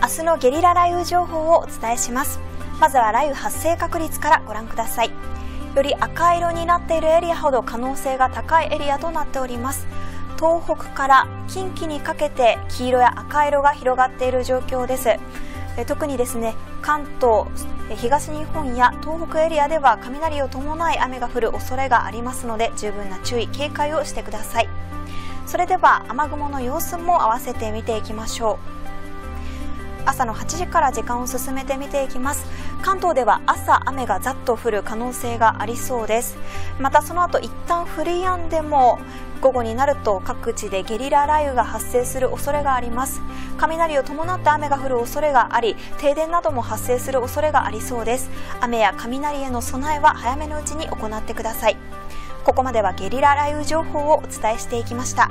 明日のゲリラ雷雨情報をお伝えします。まずは雷雨発生確率からご覧ください。より赤色になっているエリアほど可能性が高いエリアとなっております。東北から近畿にかけて黄色や赤色が広がっている状況です。特にですね関東東日本や東北エリアでは雷を伴い雨が降る恐れがありますので十分な注意警戒をしてください。それでは雨雲の様子も合わせて見ていきましょう。朝の8時から時間を進めて見ていきます。関東では朝雨がざっと降る可能性がありそうです。またその後一旦降り止んでも午後になると各地でゲリラ雷雨が発生する恐れがあります。雷を伴った雨が降る恐れがあり停電なども発生する恐れがありそうです。雨や雷への備えは早めのうちに行ってください。ここまではゲリラ雷雨情報をお伝えしていきました。